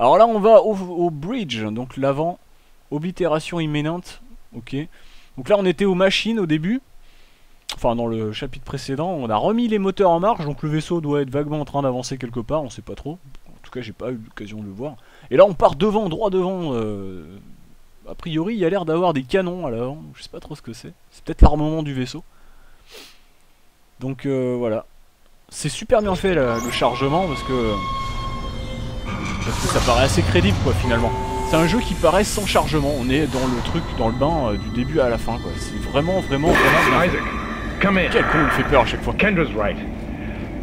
Alors là, on va au, bridge, donc l'avant. Oblitération imminente. Ok. Donc là, on était aux machines au début. Enfin, dans le chapitre précédent, on a remis les moteurs en marche. Donc le vaisseau doit être vaguement en train d'avancer quelque part. On sait pas trop. En tout cas, j'ai pas eu l'occasion de le voir. Et là, on part devant, droit devant. euh, A priori, il y a l'air d'avoir des canons à l'avant. Je sais pas trop ce que c'est. C'est peut-être l'armement du vaisseau. Donc euh, voilà. C'est super bien fait le chargement parce que parce que ça paraît assez crédible quoi finalement. C'est un jeu qui paraît sans chargement. On est dans le truc, dans le bain euh, du début à la fin quoi. C'est vraiment vraiment vraiment. Isaac, come in. Quel con, il me fait peur à chaque fois. Kendra's right.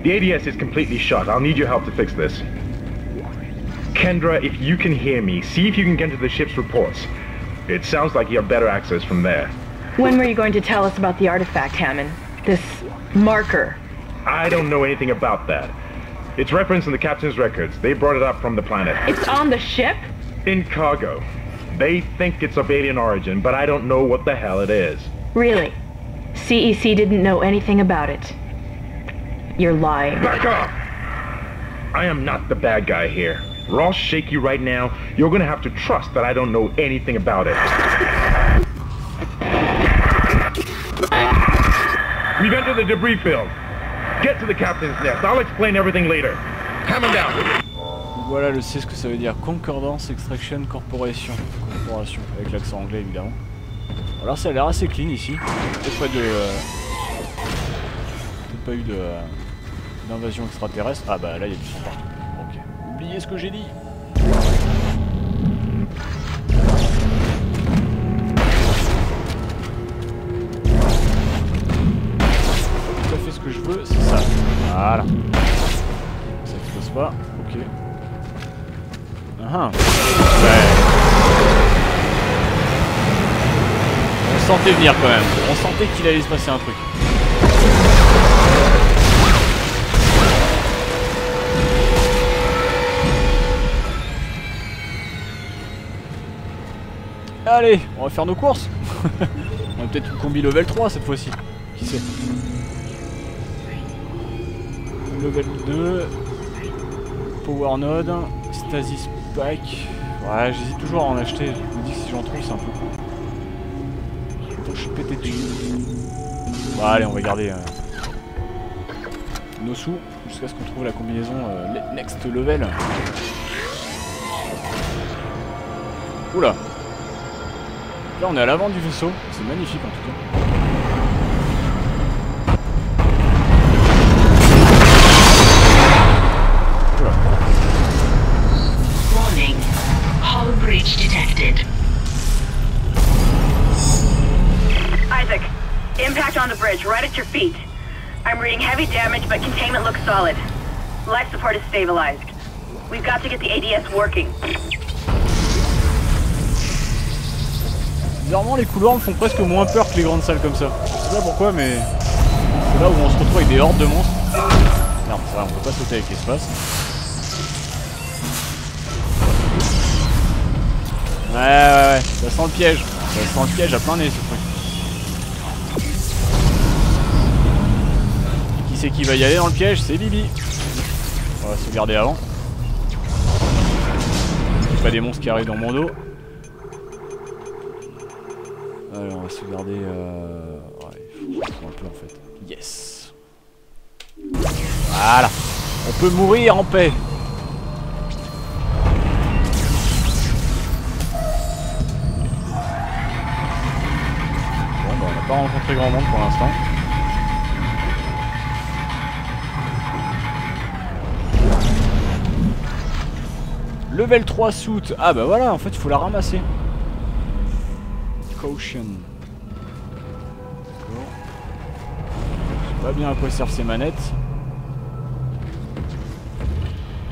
The ADS is completely shut. I'll need your help to fix this. Kendra, if you can hear me, see if you can get to the ship's reports. It sounds like you have better access from there. When were you going to tell us about the artifact, Hammond? This marker. I don't know anything about that. It's referenced in the captain's records. They brought it up from the planet. It's on the ship? In cargo. They think it's of alien origin, but I don't know what the hell it is. Really? CEC didn't know anything about it. You're lying. Back off! I am not the bad guy here. Ross shake you right now, you're gonna have to trust that I don't know anything about it. We've entered the debris field. Get to the captain's nest. I'll explain everything later. Hammond down. Voilà, je sais ce que ça veut dire. Concordance Extraction Corporation. Corporation, avec l'accent anglais évidemment. Alors ça a l'air assez clean ici. Peut-être pas de. Peut-être pas eu de. euh, d'invasion extraterrestre. Ah bah là il y a du sang partout. Ok. Oubliez ce que j'ai dit. Voilà. Ça explose pas. Ok. Ah, ouais. On sentait venir quand même. On sentait qu'il allait se passer un truc. Allez, on va faire nos courses. on a peut-être une combi level 3 cette fois-ci. Qui sait Level 2. Power Node. Stasis Pack. Ouais, j'hésite toujours à en acheter. Je me dis que si j'en trouve, c'est un peu cool. Attends, je suis pété dessus. Bon, allez, on va garder euh, nos sous jusqu'à ce qu'on trouve la combinaison euh, next level. Oula. Là, on est à l'avant du vaisseau. C'est magnifique en tout cas. Solid. Life support is stabilized. We've got to get the ADS working. Bizarrement, les couloirs me font presque moins peur que les grandes salles comme ça. Je sais pas pourquoi, mais c'est là où on se retrouve avec des hordes de monstres. Merde, ça on peut pas sauter avec l'espace. Ouais, ouais, ouais, ça sent le piège. Ça sent le piège à plein nez ce truc. C'est qui va y aller dans le piège C'est Bibi. On va se garder avant. Pas des monstres qui arrivent dans mon dos. Alors, on va se garder. Euh... Ouais, faut un peu en fait. Yes. Voilà. On peut mourir en paix. Bon, bah, on n'a pas rencontré grand monde pour l'instant. Level 3 suit. Ah bah voilà, en fait, il faut la ramasser. Caution. Je sais pas bien à quoi servent ces manettes.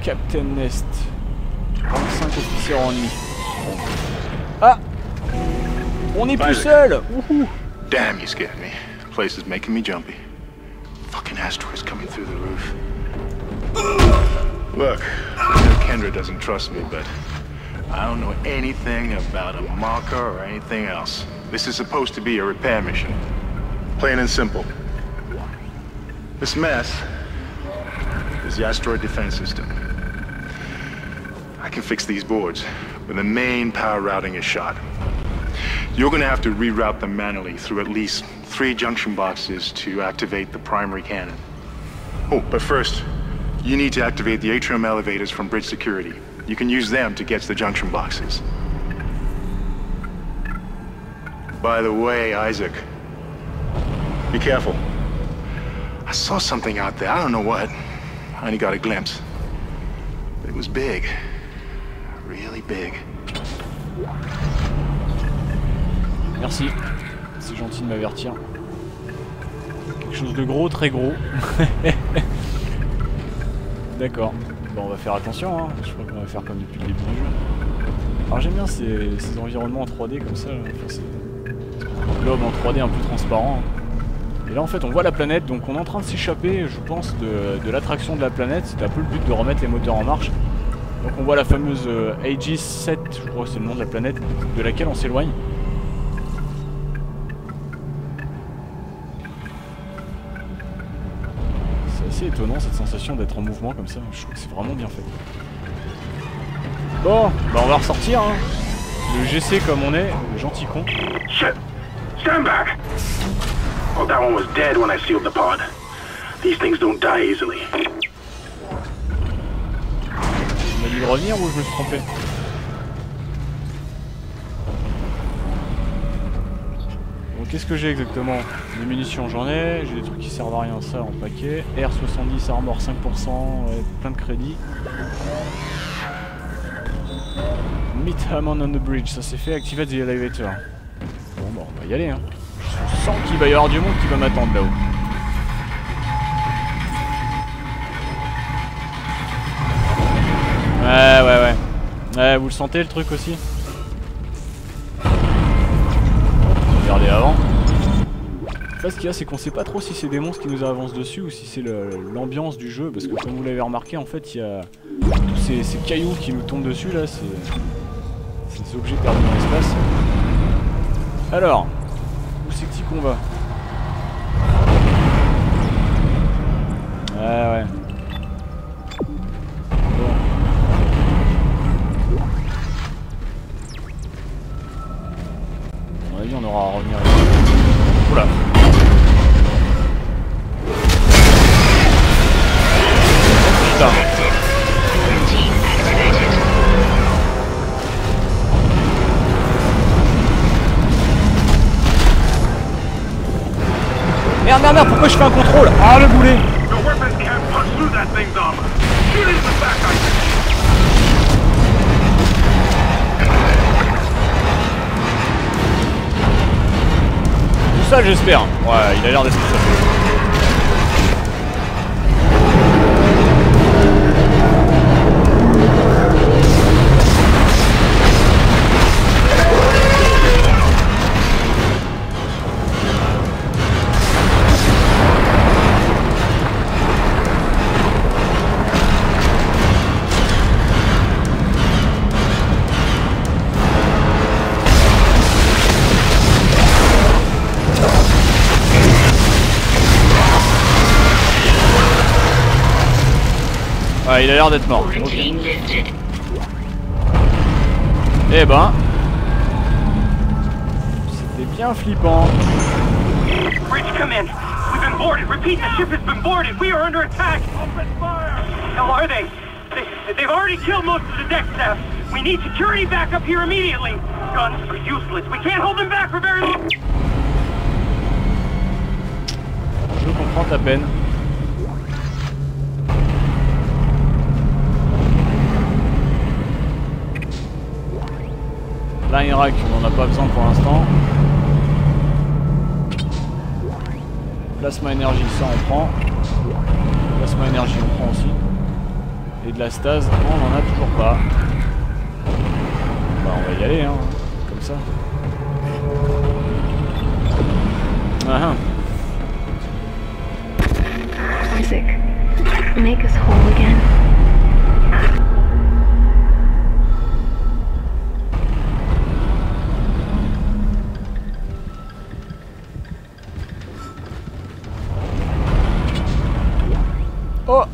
Captain Nest. 25 officiers ennemis. Bon. Ah On est plus seul Wouhou Damn, you scared me. Place is making me jumpy. Fucking asteroids coming through the roof. Look, Kendra doesn't trust me, but I don't know anything about a marker or anything else. This is supposed to be a repair mission. Plain and simple. This mess is the asteroid defense system. I can fix these boards, but the main power routing is shot. You're gonna have to reroute them manually through at least three junction boxes to activate the primary cannon. Oh, but first, you need to activate the atrium elevators from bridge security. You can use them to get to the junction boxes. By the way, Isaac, be careful. I saw something out there. I don't know what. I only got a glimpse. But it was big. Really big. Merci. C'est gentil de m'avertir. Quelque chose de gros, très gros. D'accord. Bon, on va faire attention, hein. Je crois qu'on va faire comme depuis le début du jeu. Alors j'aime bien ces, ces environnements en 3D comme ça. là. Enfin, c'est- Globe en 3D un peu transparent. Et là en fait on voit la planète, donc on est en train de s'échapper, je pense, de, de l'attraction de la planète. C'était un peu le but de remettre les moteurs en marche. Donc on voit la fameuse euh, Aegis 7, je crois que c'est le nom de la planète, de laquelle on s'éloigne. Étonnant cette sensation d'être en mouvement comme ça, je trouve que c'est vraiment bien fait. Bon, bah on va ressortir hein. Le GC comme on est, le gentil con. Shit! Stand back! Oh, that one was dead when I sealed the pod. These things don't die easily. Tu m'as dit de revenir ou je me suis trompé? Qu'est-ce que j'ai exactement Des munitions, j'en ai. J'ai des trucs qui servent à rien, ça en paquet. R70 armor 5%, ouais, plein de crédits. Meet Hammond on the bridge, ça c'est fait. Activate the elevator. Bon, bah on va y aller, hein. Je sens qu'il va y avoir du monde qui va m'attendre là-haut. Ouais, ouais, ouais. Ouais, vous le sentez le truc aussi? Regardez avant. Là, ce qu'il y a, c'est qu'on sait pas trop si c'est des monstres qui nous avancent dessus ou si c'est l'ambiance du jeu. Parce que, comme vous l'avez remarqué, en fait, il y a tous ces, cailloux qui nous tombent dessus là. C'est des objets perdus dans l'espace. Alors, où c'est que qu'on va? Ouais, ouais. Je fais un contrôle Ah, le boulet. Tout ça, j'espère. Ouais, il a l'air d'être tout ça. Il a l'air d'être mort. Eh ben. C'était bien flippant. Bridge, come in. We've been boarded. Repeat, the ship has been boarded. We are under attack. Open fire. How are they? they? They've already killed most of the deck staff. We need security back up here immediately. Guns are useless. We can't hold them back for very long. Je comprends ta peine. Là, Irak, on en a pas besoin pour l'instant. Plasma énergie, ça on prend. Plasma énergie, on prend aussi. Et de la stase, on en a toujours pas. Bah, on va y aller, hein, comme ça. Ah, ah. Isaac, make us whole again.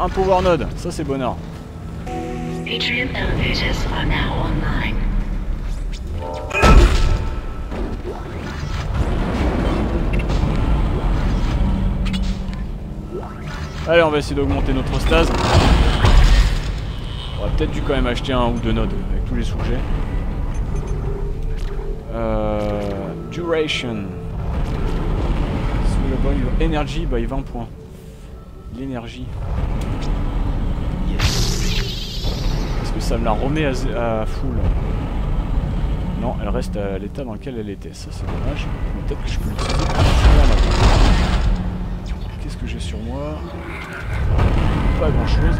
Un power node, ça c'est bonheur. Atrium elevators are now online. Allez, on va essayer d'augmenter notre stase. On aurait peut-être dû quand même acheter un ou deux nodes avec tous les sujets. Euh, duration. Energy by 20 points. L'énergie. Ça me la remet à, full Non, elle reste à l'état dans lequel elle était. Ça, c'est dommage. Peut-être que je peux l'utiliser. Qu'est-ce que j'ai sur moi? Pas grand chose.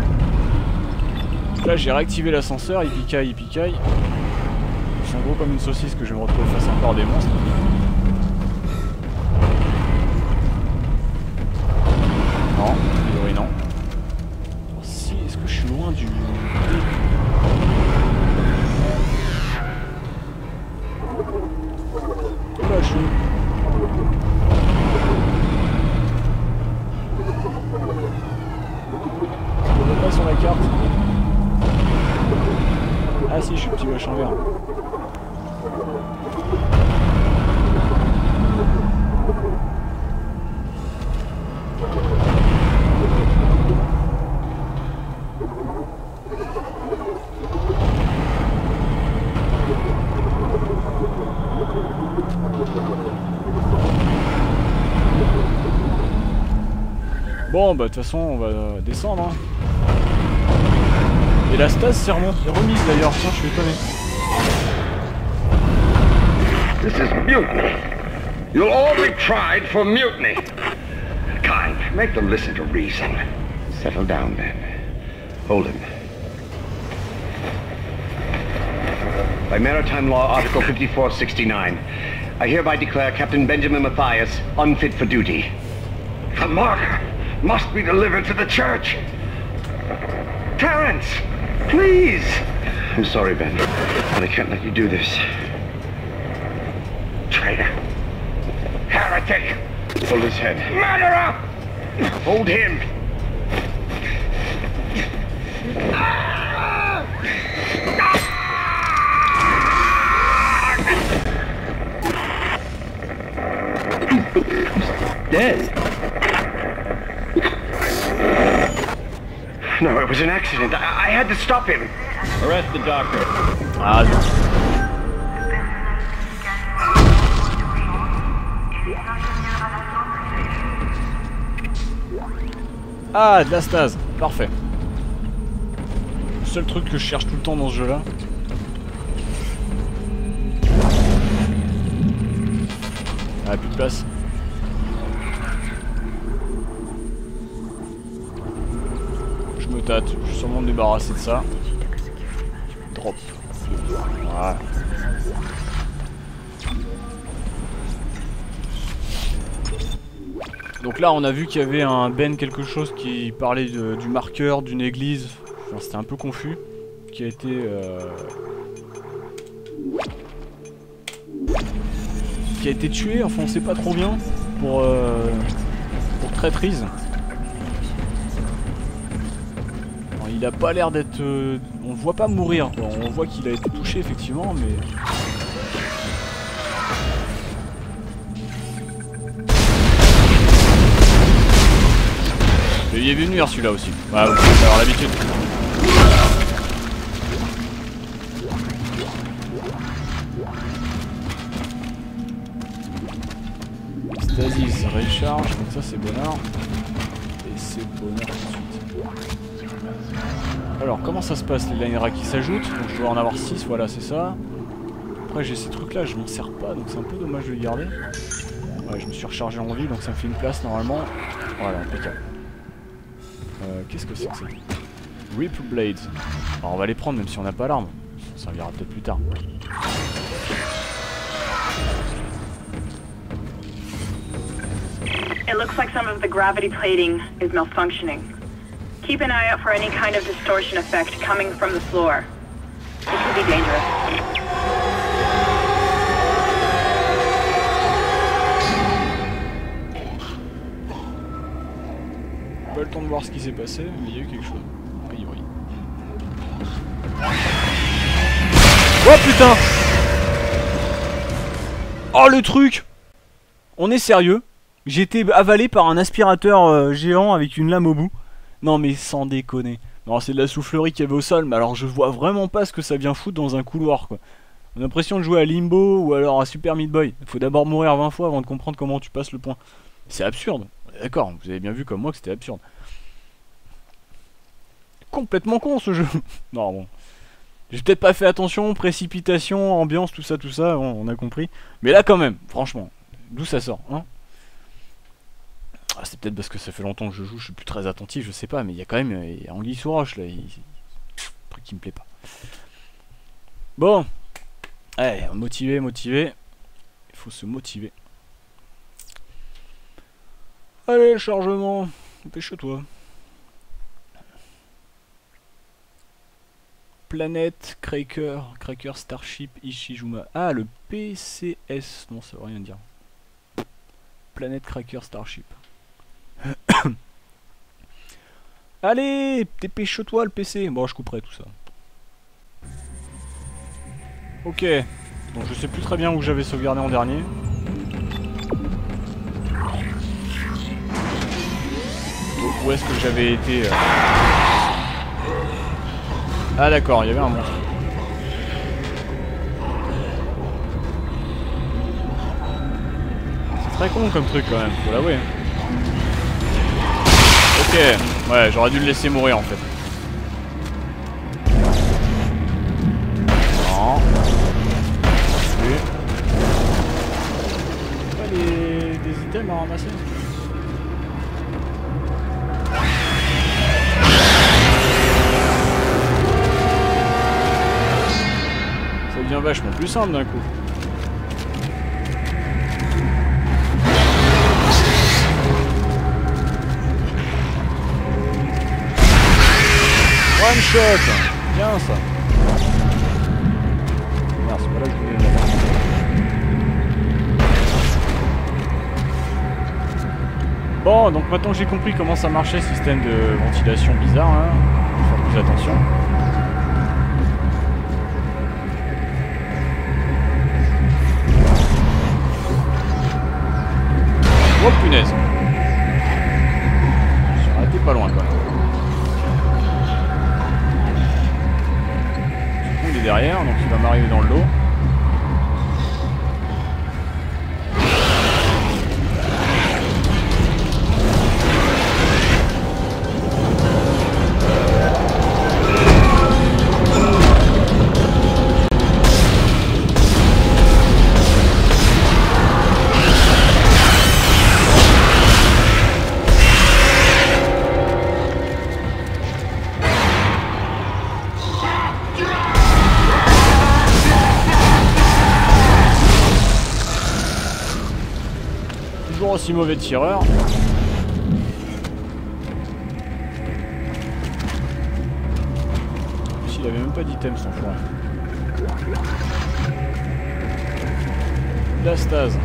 Là j'ai réactivé l'ascenseur, il picaille, il picaille. C'est en gros comme une saucisse que je me retrouver face encore à des monstres. Bon, bah de toute façon, on va euh, descendre. Hein. Et la stase s'est rem- remise d'ailleurs, tiens, je suis étonné. This is mutiny. You'll all be tried for mutiny. Kind, make them listen to reason. Settle down, then. Hold him. By Maritime Law, Article 5469, I hereby declare Captain Benjamin Matthias unfit for duty. The martyr must be delivered to the church. Terence, please. I'm sorry, Ben, but I can't let you do this. Traitor. Heretic. Hold his head. Murderer! Hold him. He's Dead. Was an accident. I, I had to stop him. Arrest the doctor. Ah non. Ah, de la stase. Parfait. Le seul truc que je cherche tout le temps dans ce jeu-là. Ah, plus de place. Je vais sûrement me débarrasser de ça. Drop. Voilà. Donc là, on a vu qu'il y avait un Ben quelque chose qui parlait de- du marqueur d'une église. Enfin, C'était un peu confus. Qui a été... euh, Qui a été tué, enfin on sait pas trop bien. Pour... euh, Pour traîtrise. Il a pas l'air d'être... euh, On le voit pas mourir. On voit qu'il a été touché effectivement, mais... Il est venir celui-là aussi. Ouais, l'habitude. Stasis recharge, donc ça c'est bonheur. Et c'est bonheur tout de suite. Alors comment ça se passe Les linera qui s'ajoutent, donc je dois en avoir 6, voilà c'est ça. Après j'ai ces trucs là, je m'en sers pas, donc c'est un peu dommage de les garder. Ouais, je me suis rechargé en vie, donc ça me fait une place normalement. Voilà, impeccable. Euh, Qu'est-ce que c'est que ça Rip Blades. Alors on va les prendre même si on n'a pas l'arme. Ça servira peut-être plus tard. Keep an eye out for any kind of distortion effect coming from the floor. It could be dangerous. Pas le temps de voir ce qui s'est passé, mais il y a eu quelque chose. A priori. putain Oh le truc On est sérieux? J'ai été avalé par un aspirateur euh, géant avec une lame au bout. Non mais sans déconner. Non c'est de la soufflerie qu'il y avait au sol, mais alors je vois vraiment pas ce que ça vient foutre dans un couloir quoi. On a l'impression de jouer à Limbo ou alors à Super Meat Boy. Faut d'abord mourir 20 fois avant de comprendre comment tu passes le point. C'est absurde. D'accord, vous avez bien vu comme moi que c'était absurde. Complètement con ce jeu. non bon. J'ai peut-être pas fait attention, précipitation, ambiance, tout ça, tout ça, on, on a compris. Mais là quand même, franchement, d'où ça sort, hein? Ah, C'est peut-être parce que ça fait longtemps que je joue, je suis plus très attentif, je sais pas, mais il y a quand même il roche là, il... qui me plaît pas. Bon, allez, motivé, motivé, il faut se motiver. Allez, chargement, dépêche-toi. Planète Cracker, Cracker Starship Ishijuma. Ah, le PCS. Non, ça veut rien dire. Planète Cracker Starship. Allez, dépêche-toi le PC. Bon, je couperai tout ça. Ok. Donc je sais plus très bien où j'avais sauvegardé en dernier. Où est-ce que j'avais été euh... Ah d'accord, il y avait un monstre. C'est très con comme truc quand même, faut l'avouer. Ok, ouais, j'aurais dû le laisser mourir en fait. Non. Pas des, des items à ramasser Ça devient vachement plus simple d'un coup. Bien ça Merde, c'est pas là que je voulais. Bon, donc maintenant que j'ai compris comment ça marchait, ce système de ventilation bizarre, hein, faut faire plus attention. Oh punaise va m'arriver dans le Aussi mauvais tireur. S'il avait même pas d'item son foin. La stase.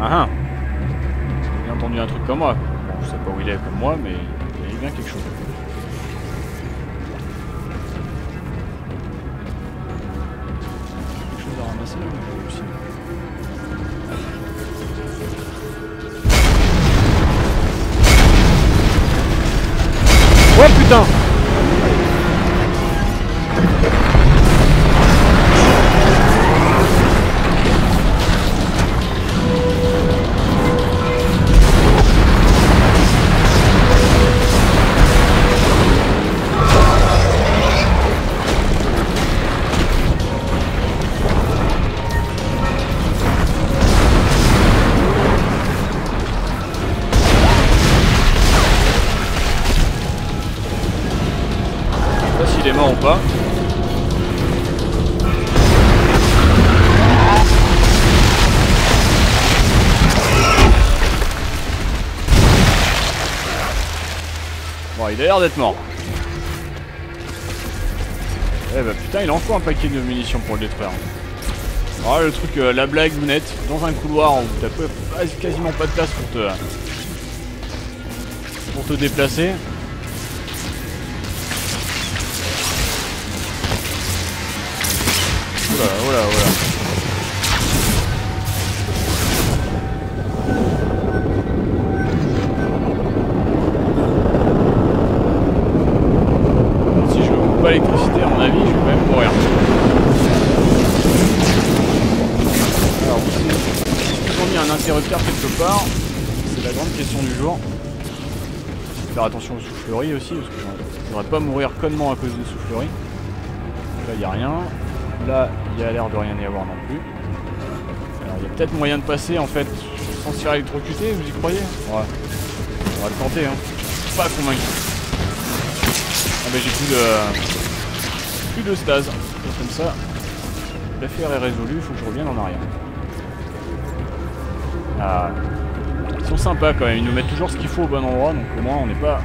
Ah ah J'ai entendu un truc comme moi. Je sais pas où il est comme moi, mais il bien quelque chose. D'être mort. Eh bah putain, il en faut un paquet de munitions pour le détruire. Ah, le truc, euh, la blague lunette, dans un couloir où t'as quasiment pas de place pour te. pour te déplacer. Oula, oula. Souffleries aussi, parce que je voudrais pas mourir connement à cause des souffleries. Là, il a rien. Là, il y a l'air de rien y avoir non plus. Alors, il y a peut-être moyen de passer en fait sans se faire vous y croyez? Ouais. On va le tenter, hein. Je suis pas convaincu. Ah, bah, j'ai plus de. plus de stase. Comme ça, l'affaire est résolue, faut que je revienne en arrière. Ah. Ils sont sympas quand même, ils nous mettent toujours ce qu'il faut au bon endroit, donc au moins on n'est pas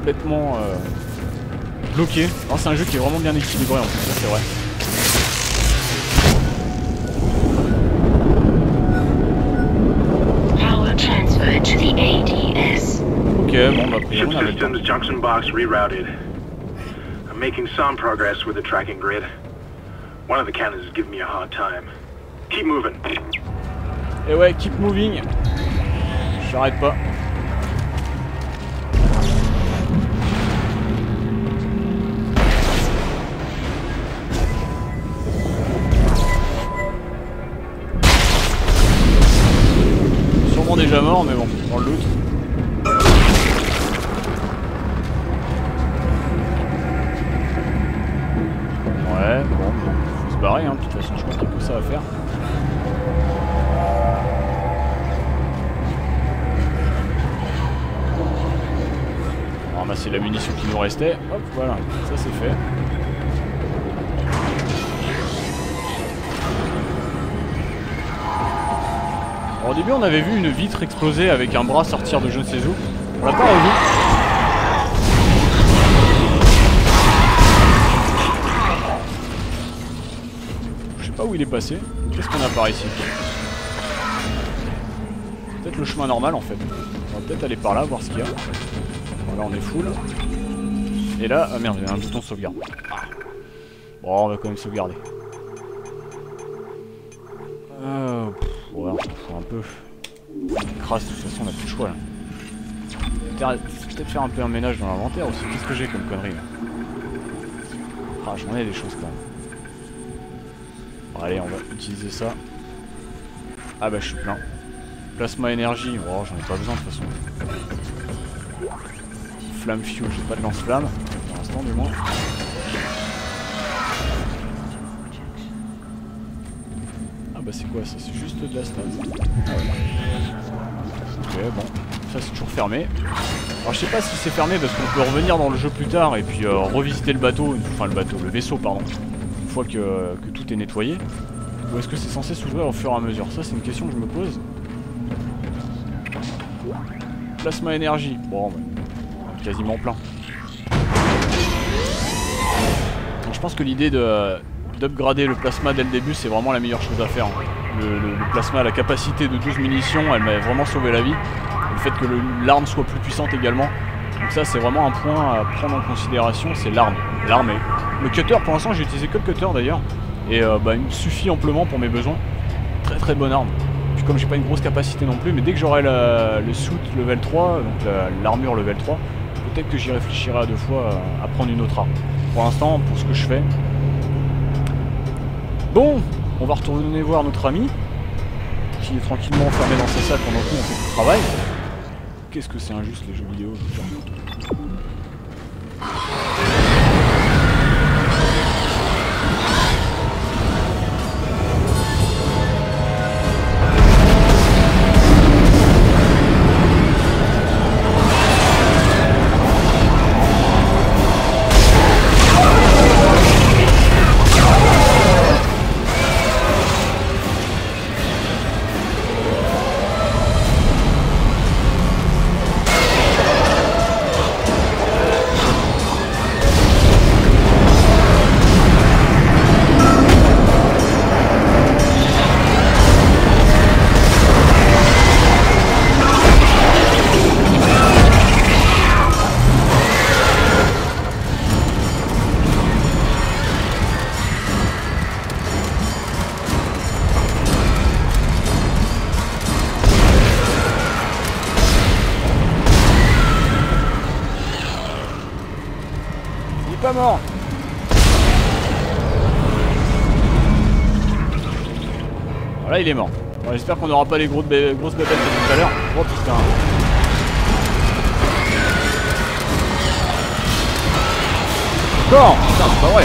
complètement euh, bloqué. Alors, C'est un jeu qui est vraiment bien équilibré en plus, ça c'est vrai. Power transferred to the ADS. Ok, bon bah on avait le temps. systems junction box rerouted. I'm making some progress with the tracking grid. One of the cannons is giving me a hard time. Keep moving. Et ouais, keep moving. J'arrête pas. Déjà mort, mais bon, dans le loot. Ouais, bon, faut se barrer, hein. de toute façon, je crois qu'il y a que ça à faire. On va ramasser la munition qui nous restait. Hop, voilà, ça c'est fait. Alors, au début, on avait vu une vitre exploser avec un bras sortir de je ne sais où. On l'a pas revu. Je sais pas où il est passé. Qu'est-ce qu'on a par ici Peut-être le chemin normal en fait. On va peut-être aller par là, voir ce qu'il y a. Bon, là on est full. Et là, ah merde, il y a un bouton sauvegarde. Bon, on va quand même sauvegarder. Crasse, de toute façon, on a plus de choix là. Peut-être faire un peu un ménage dans l'inventaire aussi. Qu'est-ce que j'ai comme connerie là Ah, j'en ai des choses quand même. Bon, allez, on va utiliser ça. Ah bah, je suis plein. Plasma énergie, oh, j'en ai pas besoin de toute façon. Flamme fuel, j'ai pas de lance-flamme, pour l'instant du moins. Quoi ça C'est juste de la stase. Ah ouais. Ok bon, ça c'est toujours fermé. Alors je sais pas si c'est fermé parce qu'on peut revenir dans le jeu plus tard et puis euh, revisiter le bateau, enfin le bateau, le vaisseau pardon, une fois que, que tout est nettoyé. Ou est-ce que c'est censé s'ouvrir au fur et à mesure? Ça c'est une question que je me pose. Plasma énergie. Bon, bah, quasiment plein. Donc, je pense que l'idée de d'upgrader le plasma dès le début, c'est vraiment la meilleure chose à faire. hein. Le, plasma a la capacité de 12 munitions, elle m'a vraiment sauvé la vie. Le fait que l'arme soit plus puissante également. Donc ça, c'est vraiment un point à prendre en considération, c'est l'arme. Est- Le cutter, pour l'instant, j'ai utilisé que le cutter d'ailleurs. Et euh, bah, il me suffit amplement pour mes besoins. Très très bonne arme. Puis comme j'ai pas une grosse capacité non plus, mais dès que j'aurai le suit level 3, donc la- l'armure level 3, peut-être que j'y réfléchirai à deux fois à prendre une autre arme. Pour l'instant, pour ce que je fais. Bon, on va retourner voir notre ami, qui est tranquillement enfermé dans sa salle pendant que nous on fait le travail. Qu'est-ce que c'est injuste les jeux vidéo. Il est mort. Bon, J'espère qu'on n'aura pas les grosses, bé- grosses bébêtes de tout à l'heure. Oh putain. Encore Putain, c'est pas vrai.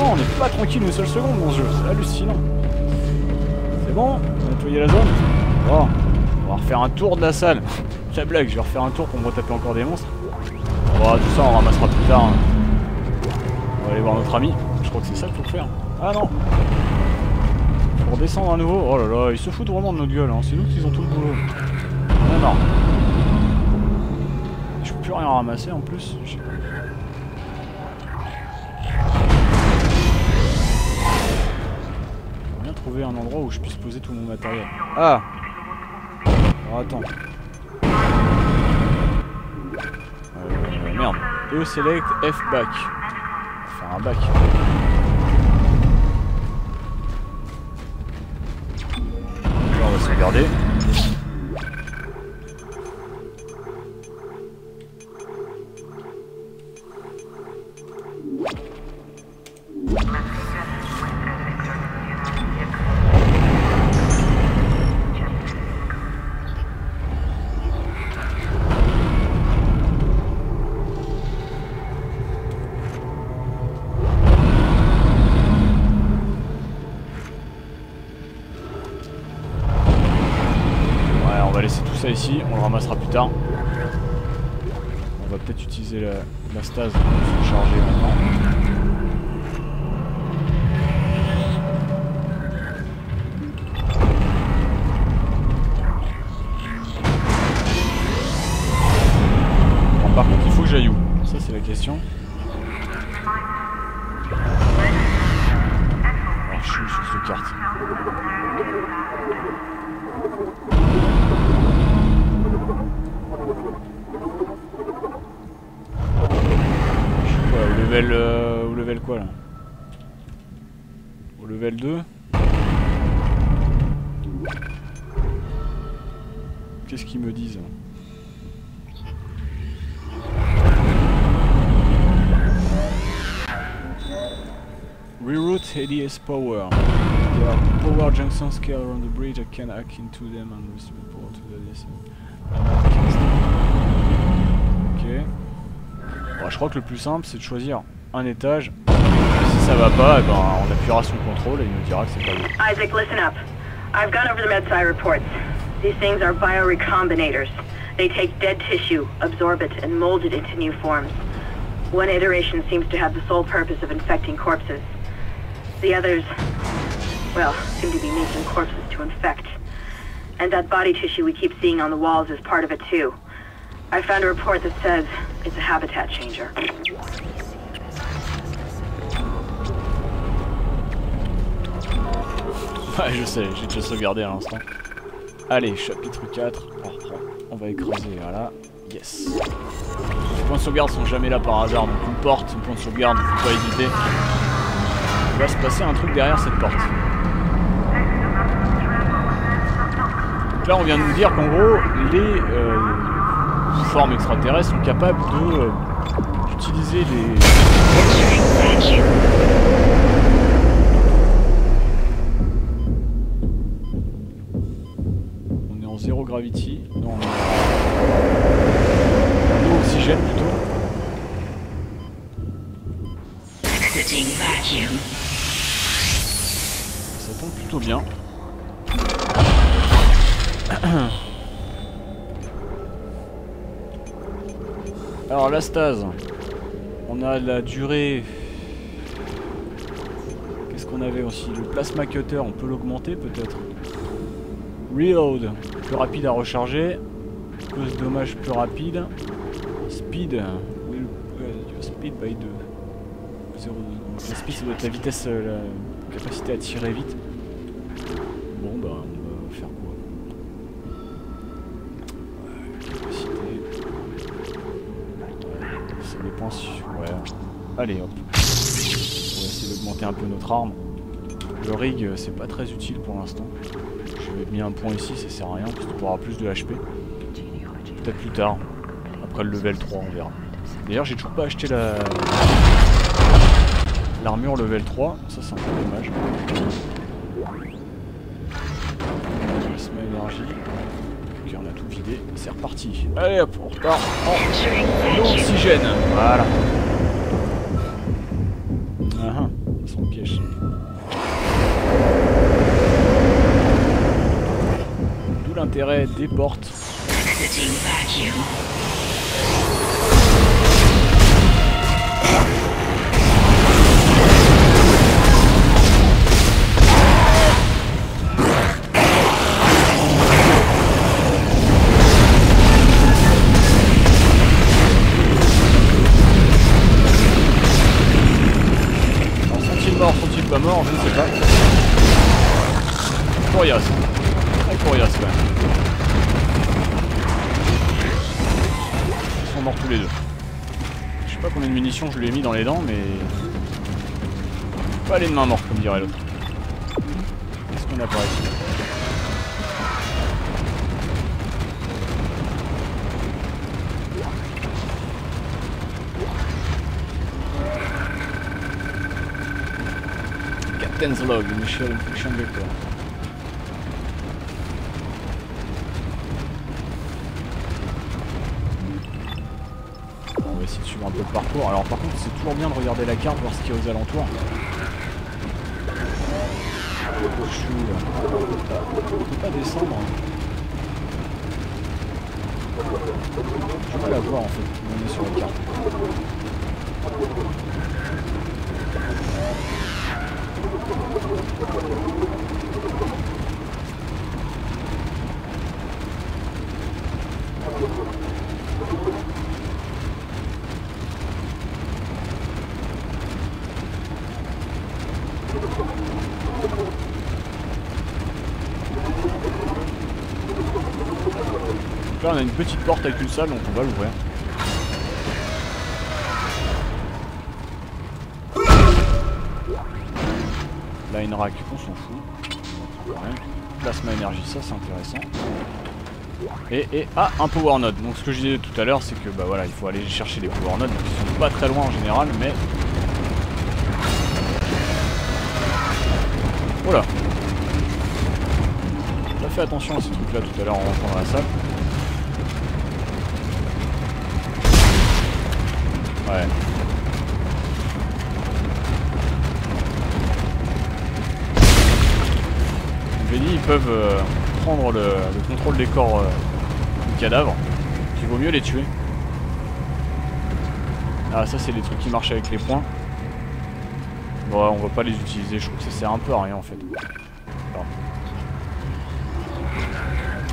On n'est pas tranquille une seule seconde dans ce jeu, c'est hallucinant. C'est bon On a nettoyé la zone Bon, on va refaire un tour de la salle. La blague, je vais refaire un tour pour me retaper encore des monstres. Bon, tout ça on ramassera plus tard. hein. On va aller voir notre ami. Je crois que c'est ça qu'il faut faire. Ah non Faut redescendre à nouveau. Oh là là, ils se foutent vraiment de notre gueule. Hein. C'est nous qui ont tout le boulot. Non, non. Je peux plus rien ramasser en plus. Bien trouver un endroit où je puisse poser tout mon matériel. Ah Alors attends. Euh, merde. E select F back. Faire un back. Là on va sauvegarder. Ouais, carte. Au level, euh, au level quoi là? Au level 2 Qu'est-ce qu'ils me disent Reroute ADS power. Power junctions scale around the bridge. I can hack into them and power to the ADS. Ok. Bon, je crois que le plus simple c'est de choisir un étage. Si ça va pas, eh ben, on appuiera sur le contrôle et il nous dira que c'est pas. Isaac, listen up. I've gone over the MedSci reports. These things are biorecombinators. They take dead tissue, absorb it, and mold it into new forms. One iteration seems to have the sole purpose of infecting corpses. The others, well, seem to be making corpses to infect. And that body tissue we keep seeing on the walls is part of it too. I found a report that says it's a habitat changer. Ouais, je sais, j'ai déjà sauvegardé à l'instant. Allez, chapitre 4, on. On va écraser, voilà. Yes. Les points de sauvegarde sont jamais là par hasard, donc une porte, un point de sauvegarde, faut pas hésiter. Il va se passer un truc derrière cette porte. Donc là, on vient de nous dire qu'en gros, les euh, formes extraterrestres sont capables de euh, d'utiliser les, Entering vacuum. On est en zéro gravity. Non, on est en oxygène plutôt. Ça tombe plutôt bien. Alors la stase. On a la durée. Qu'est-ce qu'on avait aussi? Le plasma cutter, on peut l'augmenter peut-être? Reload, plus rapide à recharger. Cause dommage plus rapide. Speed, uh, your speed by 2. 0, donc la speed ça doit être la vitesse, euh, la capacité à tirer vite. Bon bah on va faire quoi Euh, Capacité. Ça dépend si. Ouais. Allez hop. On va essayer d'augmenter un peu notre arme. Le rig euh, c'est pas très utile pour l'instant. Je vais mis un point ici, ça sert à rien parce pourras plus de HP. Peut-être plus tard. Après le level 3, on verra. D'ailleurs, j'ai toujours pas acheté la... L'armure level 3. Ça, c'est un peu dommage. Plasma énergie. Ok, on a tout vidé. C'est reparti. Allez hop, on repart en oxygène. Voilà. Des portes. Sont-ils morts, sont-ils pas morts Je ne sais pas. Ils sont morts tous les deux. Je sais pas combien de munitions je lui ai mis dans les dents, mais... Pas les de main morte, comme dirait l'autre. Qu'est-ce qu'on a par ici Captain's log, initial infection parcours. Alors par contre c'est toujours bien de regarder la carte, voir ce qu'il y a aux alentours. On peut pas, descendre. Je peux pas la voir en fait, on est sur la carte. Une petite porte avec une salle donc on va l'ouvrir. Line rack, on s'en fout. Plasma énergie, ça c'est intéressant. Et, et ah un power node. Donc ce que je disais tout à l'heure c'est que bah voilà il faut aller chercher les power nodes, donc ils sont pas très loin en général mais. Voilà. J'ai fait attention à ces trucs là tout à l'heure en rentrant dans la salle. Ouais. Je dit, ils peuvent euh, prendre le, le contrôle des corps euh, du cadavre. Il vaut mieux les tuer. Ah ça c'est les trucs qui marchent avec les points. Bon on va pas les utiliser, je trouve que ça sert un peu à rien en fait.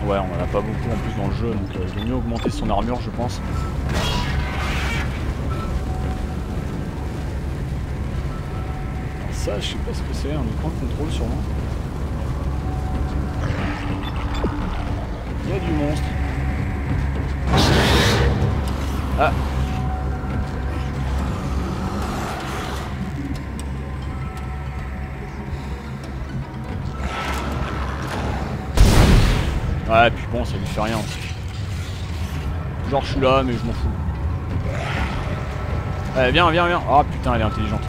Ouais on en a pas beaucoup en plus dans le jeu donc euh, il vaut mieux augmenter son armure je pense. Ça je sais pas ce que c'est, un écran de contrôle sûrement. Il y a du monstre. Ah Ouais, puis bon, ça lui fait rien. Genre, je suis là, mais je m'en fous. Allez, viens, viens, viens. Ah putain, elle est intelligente.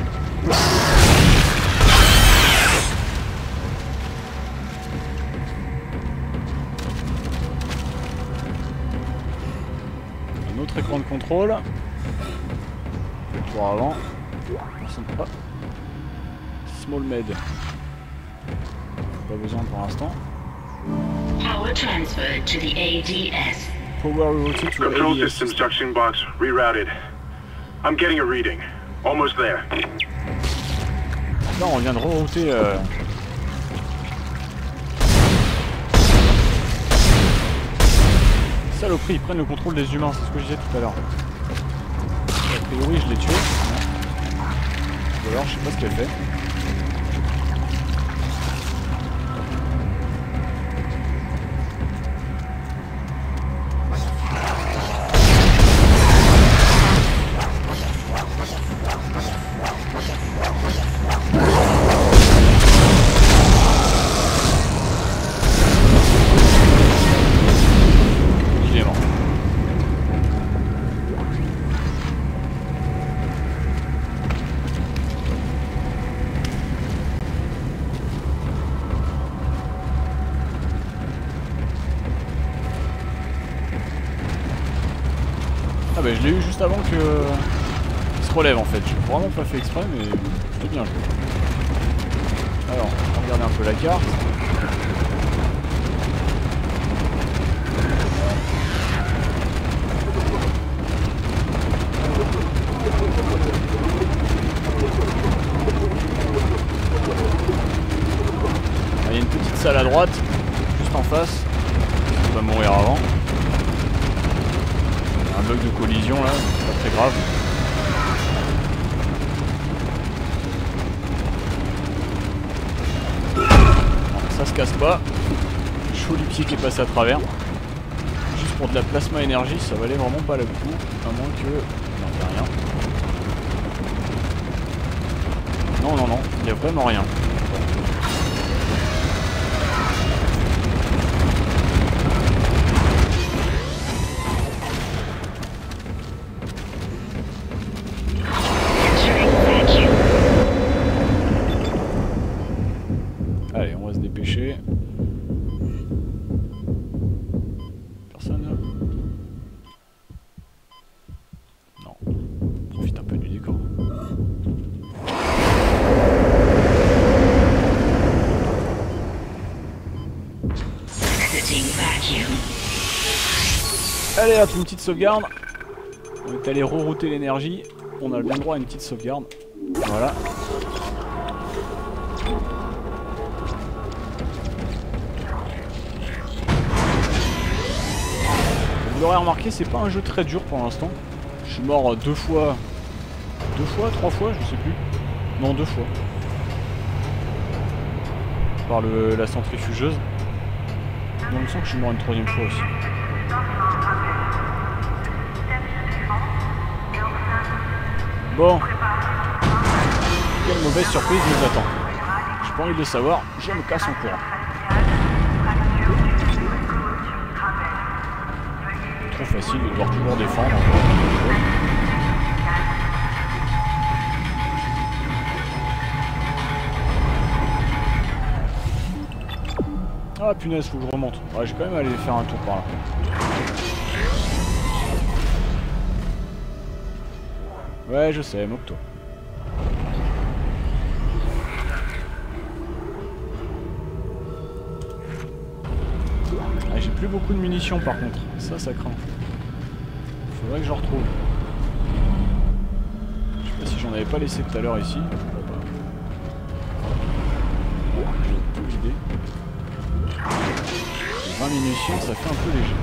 Contrôle. Le tour avant. Ah. Small med. Pas besoin pour l'instant. Power transferred to the ADS. Power routed to Control AES. systems junction box rerouted. I'm getting a reading. Almost there. Là, on vient de rerouter. Euh... Saloperie, ils prennent le contrôle des humains, c'est ce que je disais tout à l'heure. A priori, je l'ai tué. Ou alors, je sais pas ce qu'elle fait. Exprès mais c'est bien joué. Alors, on va regarder un peu la carte. Ah, Il y a une petite salle à droite, juste en face. On va mourir avant. Un bug de collision là, c'est pas très grave. Non, ça se casse pas. Joli pied qui est passé à travers. Juste pour de la plasma énergie, ça valait vraiment pas le coup. À moins que. Non, rien. Non, non, non, il y a vraiment rien. Allez, on va se dépêcher. Une petite sauvegarde. On est allé rerouter l'énergie. On a le bien droit à une petite sauvegarde. Voilà. Vous l'aurez remarqué, c'est pas un jeu très dur pour l'instant. Je suis mort deux fois. Deux fois, trois fois, je sais plus. Non, deux fois. Par le, la centrifugeuse. Il me semble que je suis mort une troisième fois aussi. Bon. Quelle mauvaise surprise nous attend. J'ai pas envie de le savoir, je me casse en courant. Trop facile de devoir toujours défendre. Ah punaise, faut que je remonte. Ouais, j'ai quand même allé faire un tour par là. Ouais, je sais, moque-toi. Ah, j'ai plus beaucoup de munitions par contre. Ça, ça craint. Faudrait que j'en retrouve. Je sais pas si j'en avais pas laissé tout à l'heure ici. J'ai tout vidé. 20 munitions, ça fait un peu léger.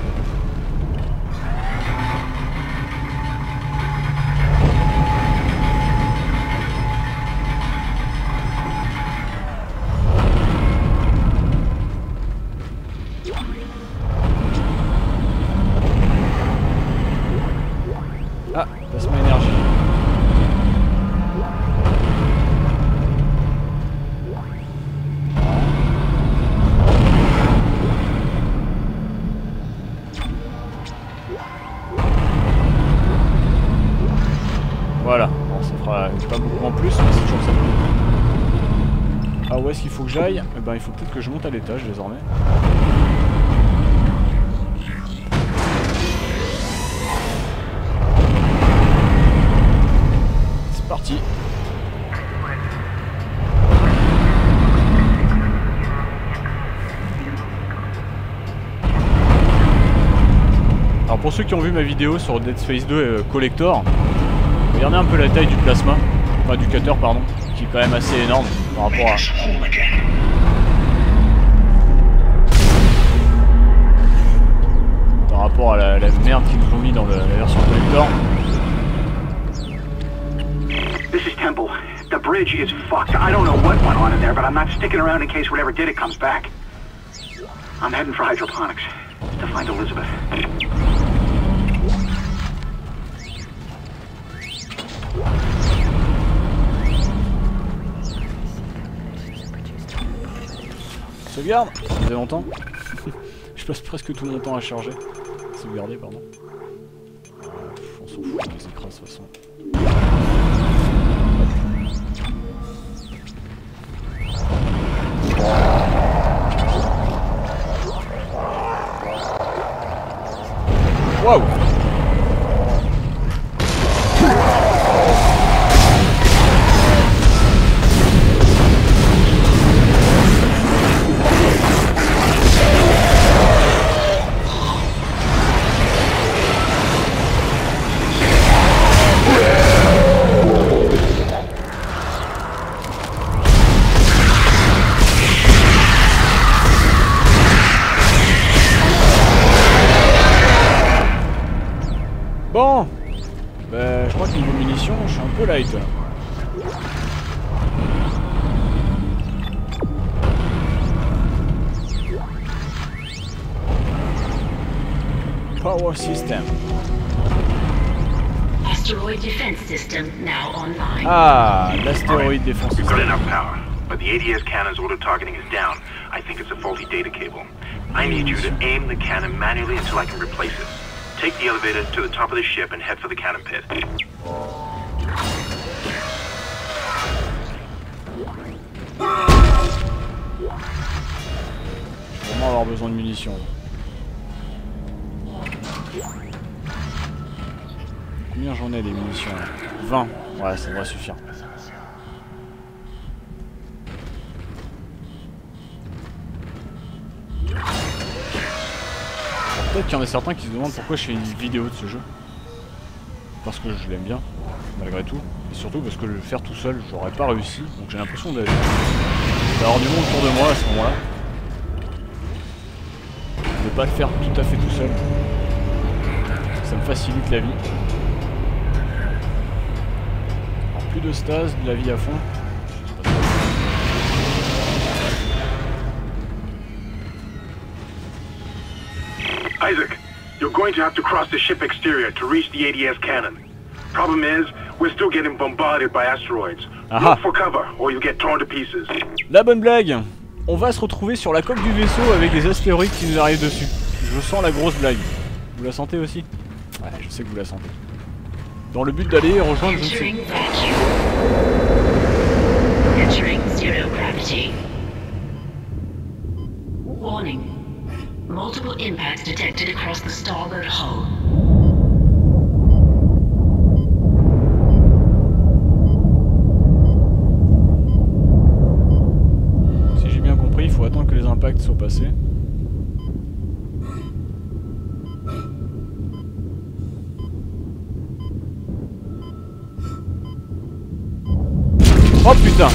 Eh ben, il faut peut-être que je monte à l'étage désormais. C'est parti. Alors pour ceux qui ont vu ma vidéo sur Dead Space 2 euh, Collector, regardez un peu la taille du plasma, enfin du cutter pardon, qui est quand même assez énorme par rapport à... rapport à la, la merde qu'ils nous ont mis dans le- la version Collector. This is Temple. The bridge is fucked. I don't know what went on in there, but I'm not sticking around in case whatever did it comes back. I'm heading for hydroponics to find Elizabeth. Sauvegarde Ça faisait longtemps. Je passe presque tout mon temps à charger. Sauvegarder, pardon. Pff, On s'en fout, on les écrase de toute façon. System now online. Ah, l'astéroïde défense We've got system. enough power, but the ADS cannon's auto targeting is down. I think it's a faulty data cable. I need you to aim the cannon manually until I can replace it. Take the elevator to the top of the ship and head for the cannon pit. Je vais vraiment avoir besoin de munitions. Combien j'en ai des munitions là 20. Ouais, ça devrait suffire. Peut-être qu'il y en a certains qui se demandent pourquoi je fais une vidéo de ce jeu. Parce que je l'aime bien, malgré tout. Et surtout parce que le faire tout seul, j'aurais pas réussi. Donc j'ai l'impression d'avoir du monde autour de moi à ce moment-là. De pas le faire tout à fait tout seul. Ça me facilite la vie. Plus de stase, de la vie à fond. Isaac, you're going to have to cross the ship exterior to reach the ADS cannon. Problem is, we're still getting bombarded by asteroids. Aha. Look for cover, or you'll get torn to pieces. La bonne blague On va se retrouver sur la coque du vaisseau avec des astéroïdes qui nous arrivent dessus. Je sens la grosse blague. Vous la sentez aussi? Ouais, je sais que vous la sentez. Dans le but d'aller rejoindre... je ne sais- Entering vacuum. Entering zero gravity. Warning. Multiple impacts detected across the starboard hull. Si j'ai bien compris, il faut attendre que les impacts soient passés. Oh putain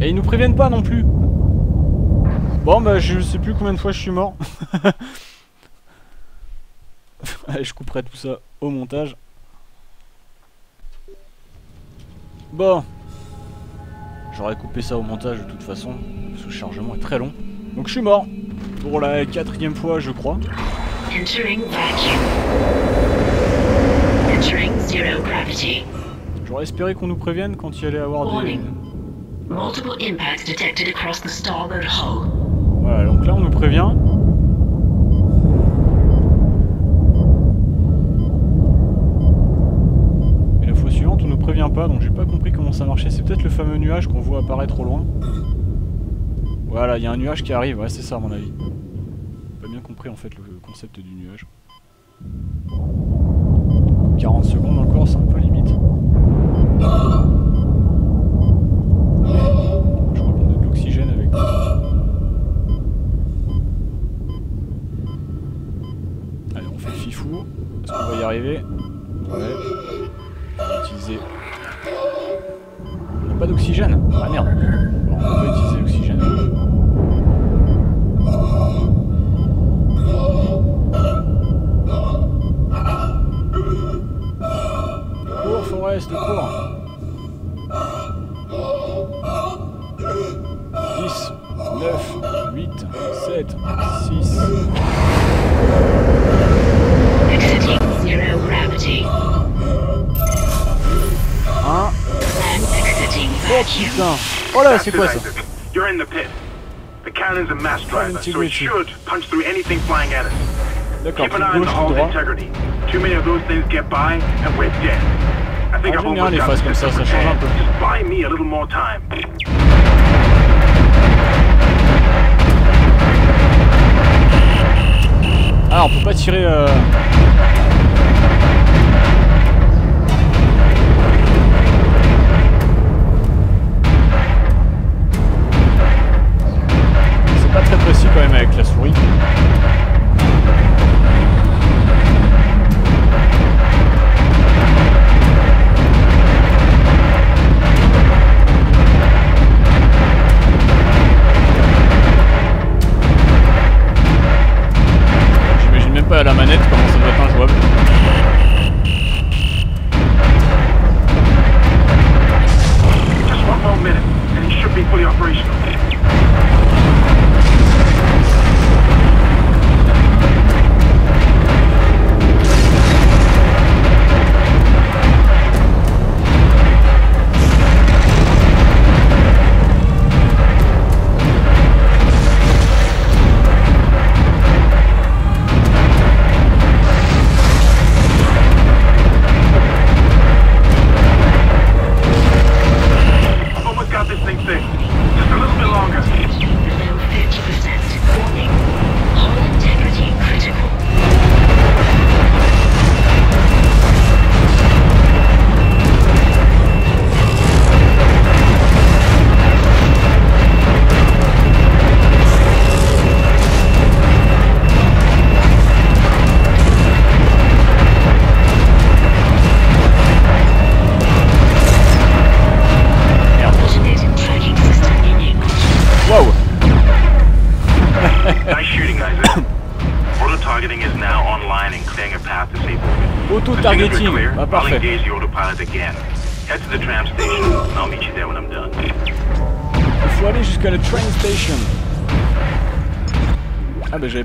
Et ils nous préviennent pas non plus Bon bah je sais plus combien de fois je suis mort. Allez, je couperai tout ça au montage. Bon. J'aurais coupé ça au montage de toute façon, parce que le chargement est très long. Donc je suis mort. Pour la quatrième fois, je crois. Entering vacuum. Entering zero gravity. J'aurais espéré qu'on nous prévienne quand il y allait avoir des... Multiple impacts detected across the starboard hull. Voilà, donc là on nous prévient. Et la fois suivante on nous prévient pas, donc j'ai pas compris comment ça marchait. C'est peut-être le fameux nuage qu'on voit apparaître au loin. Voilà, il y a un nuage qui arrive, ouais c'est ça à mon avis. Pas bien compris en fait le concept du nuage. 40 secondes encore, c'est un peu Allez, on fait le fifou. Est-ce qu'on va y arriver? Putain là, c'est quoi ça You're in the pit. The cannon's a mass driver, so it should punch through anything flying at us. Keep an eye on the hull's integrity. Too many of those things get by, and we're dead. I think I've almost got the system ça change un repaired. peu. Just buy me a little more time. Ah, on peut pas tirer... Euh... quand même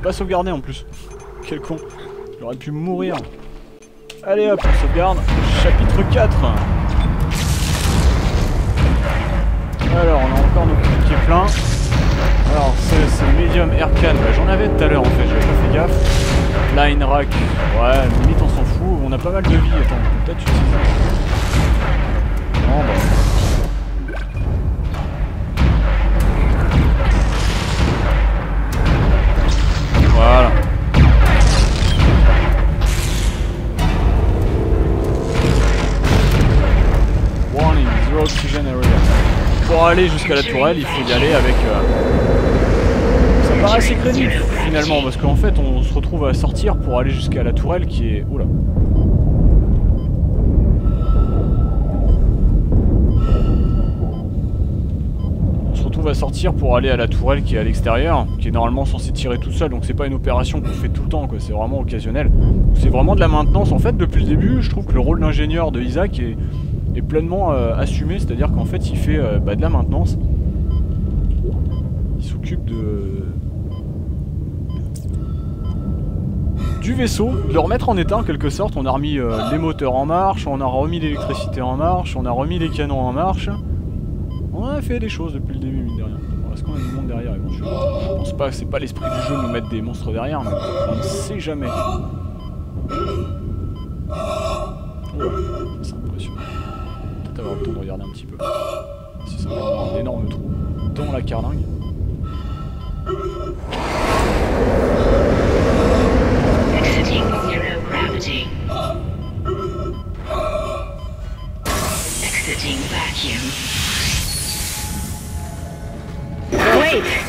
pas sauvegardé en plus. Quel con. J'aurais pu mourir. Allez hop, on sauvegarde. Chapitre 4. Alors, on a encore notre truc qui est. Alors, c'est Medium Aircan. Bah, J'en avais tout à l'heure en fait, j'avais pas fait gaffe. Line Rack. Ouais, limite on s'en fout. On a pas mal de vie. Attends, peut-être utiliser. Bah. Voilà. Warning, zero oxygen area. Pour aller jusqu'à la tourelle, il faut y aller avec... euh, Ça paraît assez crédible finalement, parce qu'en fait on se retrouve à sortir pour aller jusqu'à la tourelle qui est... Oula. Sortir pour aller à la tourelle qui est à l'extérieur, qui est normalement censée tirer tout seul, donc c'est pas une opération qu'on fait tout le temps, quoi, c'est vraiment occasionnel. C'est vraiment de la maintenance. En fait, depuis le début, je trouve que le rôle d'ingénieur de Isaac est, est pleinement euh, assumé, c'est-à-dire qu'en fait, il fait euh, bah, de la maintenance. Il s'occupe de. du vaisseau, de le remettre en état en quelque sorte. On a remis euh, les moteurs en marche, on a remis l'électricité en marche, on a remis les canons en marche. On a fait des choses depuis le début, Je pense pas, c'est pas l'esprit du jeu de nous mettre des monstres derrière, mais on ne sait jamais. Oh, c'est impressionnant. Peut-être avoir le temps de regarder un petit peu. Si ça vraiment un énorme trou dans la carlingue. Exiting zero gravity. Exiting vacuum. Wait!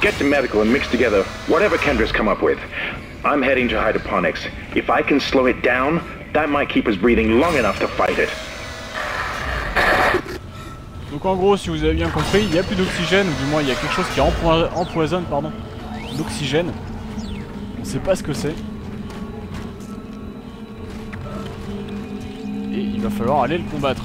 get to medical and mix together whatever Kendra's come up with. I'm heading to hydroponics. If I can slow it down, that might keep us breathing long enough to fight it. Donc en gros, si vous avez bien compris, il n'y a plus d'oxygène, ou du moins il y a quelque chose qui empoi- empoisonne pardon, l'oxygène. On sait pas ce que c'est. Et il va falloir aller le combattre.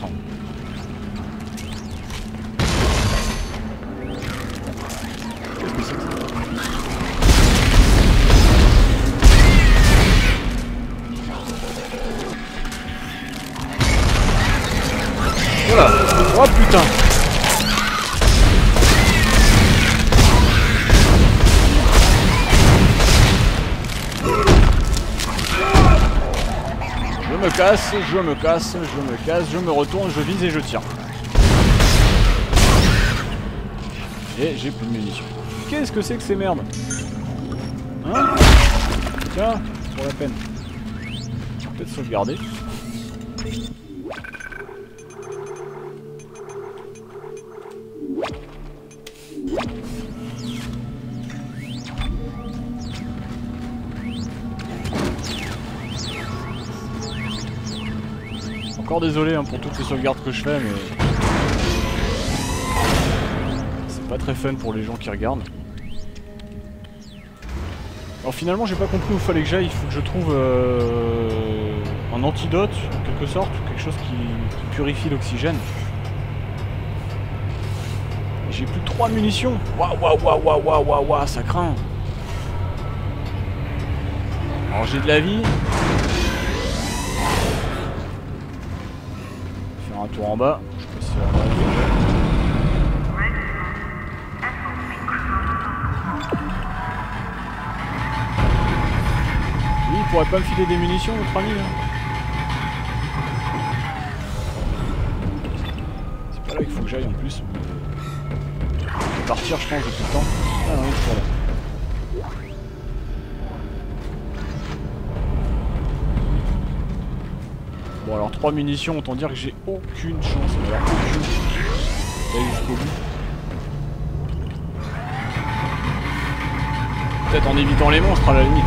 Casse, je me casse, je me casse, je me retourne, je vise et je tire. Et j'ai plus de munitions. Qu'est-ce que c'est que ces merdes? Hein? Tiens, pour la peine. Peut-être sauvegarder. Désolé hein, pour toutes les sauvegardes que je fais, mais... C'est pas très fun pour les gens qui regardent. Alors finalement j'ai pas compris où fallait que j'aille, il faut que je trouve euh, un antidote en quelque sorte, quelque chose qui, purifie l'oxygène. J'ai plus de 3 munitions waouh waouh waouh waouh waouh waouh ça craint Alors j'ai de la vie. Tour en bas. Je sais pas si Lui, il pourrait pas me filer des munitions, notre ami là C'est pas là qu'il faut que j'aille en plus. Je vais partir, je pense, depuis le temps. Ah. Bon, alors 3 munitions, autant dire que j'ai aucune chance. D'aller jusqu'au bout. Peut-être en évitant les monstres à la limite.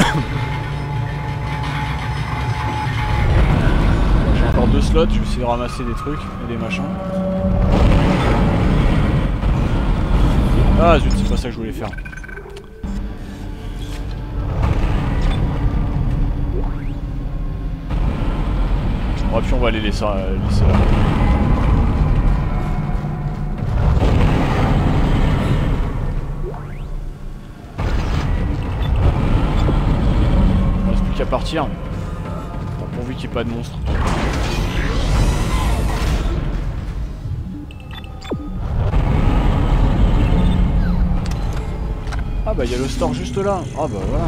J'ai encore deux slots, je vais essayer de ramasser des trucs et des machins. Ah zut, c'est pas ça que je voulais faire. Puis on va aller laisser, euh, laisser là. Il reste plus qu'à partir. Pourvu qu'il n'y ait pas de monstre. Ah bah il y a le store juste là. Ah bah voilà.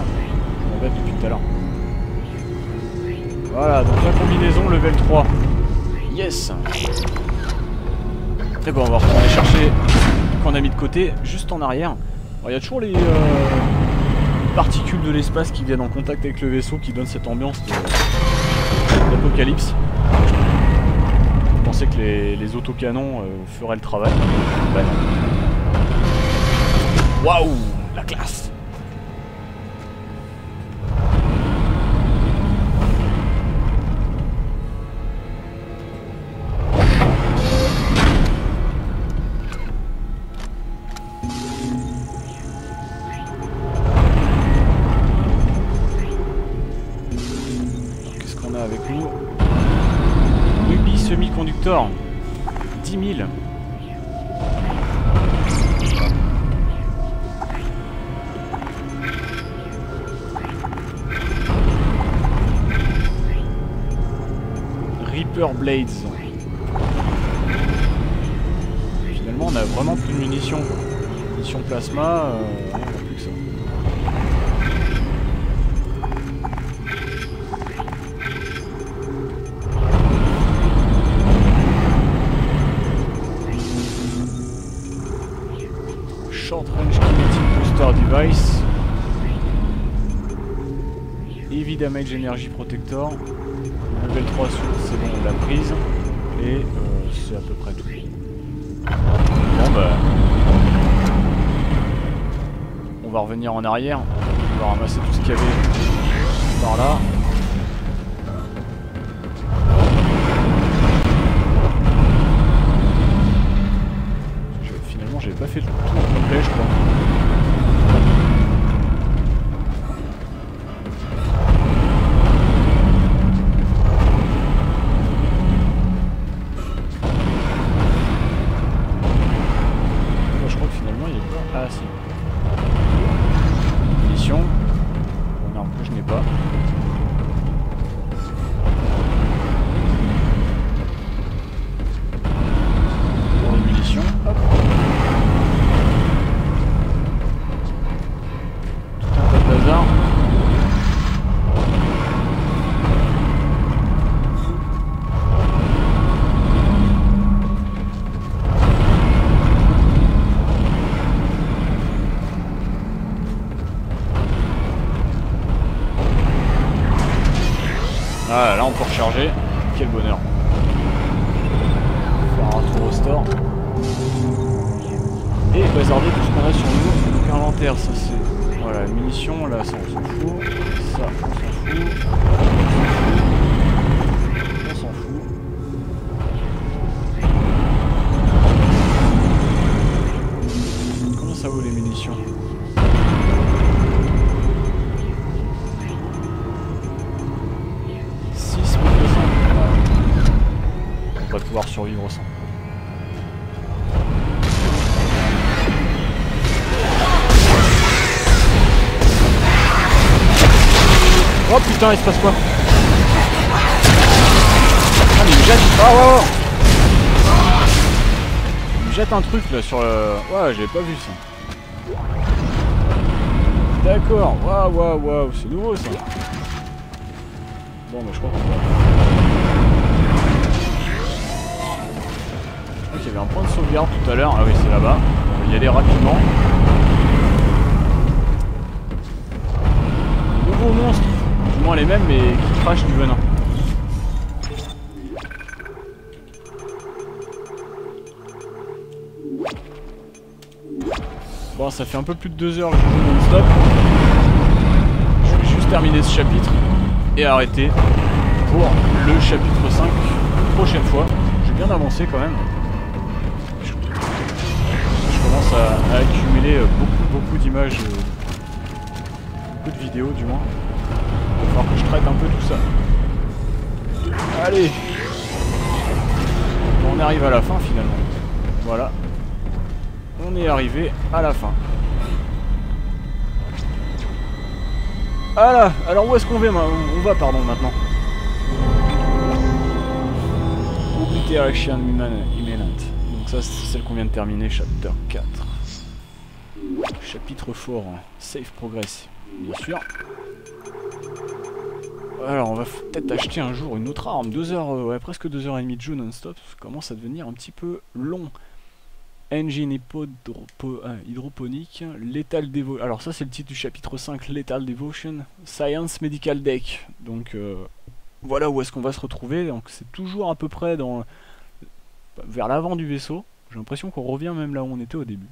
Je m'embête depuis tout à l'heure. Voilà, donc la combinaison level 3. Yes Et bon, on va retourner chercher qu'on a mis de côté, juste en arrière. Il y a toujours les euh, particules de l'espace qui viennent en contact avec le vaisseau qui donnent cette ambiance d'apocalypse. Je pensais que les, les autocanons euh, feraient le travail. Bah non. Waouh La classe Energy Protector. Level 3 suite, c'est bon, on l'a prise. Et euh, c'est à peu près tout. Bon bah. On va revenir en arrière. On va ramasser tout ce qu'il y avait par là. Finalement, j'avais pas fait le tour complet, je crois. Putain, il se passe quoi Ah mais il me jette Oh oh, oh Il me jette un truc là sur le... Ouais, j'avais pas vu ça. D'accord, waouh waouh waouh, c'est nouveau ça. Bon bah je crois qu'on va... Ok, il y avait un point de sauvegarde tout à l'heure. Ah oui, c'est là-bas. On va y aller rapidement. Nouveau monstre les mêmes mais qui crachent du venin. Bon ça fait un peu plus de deux heures que je joue non-stop. Je vais juste terminer ce chapitre et arrêter pour le chapitre 5 prochaine fois. J'ai bien avancé quand même. Je, commence à, à, accumuler beaucoup beaucoup d'images, euh, beaucoup de vidéos du moins. Il va falloir que je traite un peu tout ça. Allez On arrive à la fin finalement. Voilà. On est arrivé à la fin. Voilà Alors où est-ce qu'on va, on va pardon maintenant Obliteration Imminent. Donc ça c'est celle qu'on vient de terminer, chapitre 4. Chapitre fort, Safe Progress, bien sûr. Alors on va peut-être acheter un jour une autre arme, 2 heures, euh, ouais, presque 2 heures et demie de jeu non-stop, ça commence à devenir un petit peu long. Engine euh, hydroponique, Lethal Devotion, alors ça c'est le titre du chapitre 5, Lethal Devotion, Science Medical Deck, donc euh, voilà où est-ce qu'on va se retrouver, donc c'est toujours à peu près dans vers l'avant du vaisseau, j'ai l'impression qu'on revient même là où on était au début.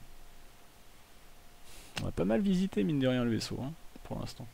On a pas mal visité mine de rien le vaisseau, hein, pour l'instant.